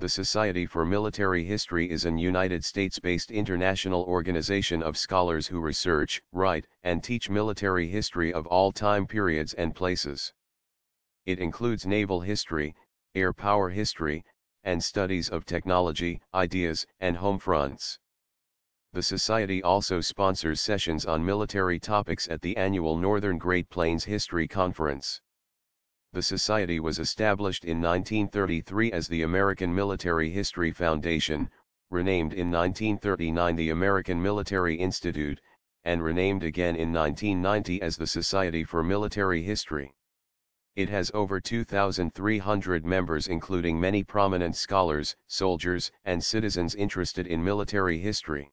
The Society for Military History is an United States-based international organization of scholars who research, write, and teach military history of all time periods and places. It includes naval history, air power history, and studies of technology, ideas, and home fronts. The Society also sponsors sessions on military topics at the annual Northern Great Plains History Conference. The Society was established in 1933 as the American Military History Foundation, renamed in 1939 the American Military Institute, and renamed again in 1990 as the Society for Military History. It has over 2,300 members including many prominent scholars, soldiers, and citizens interested in military history.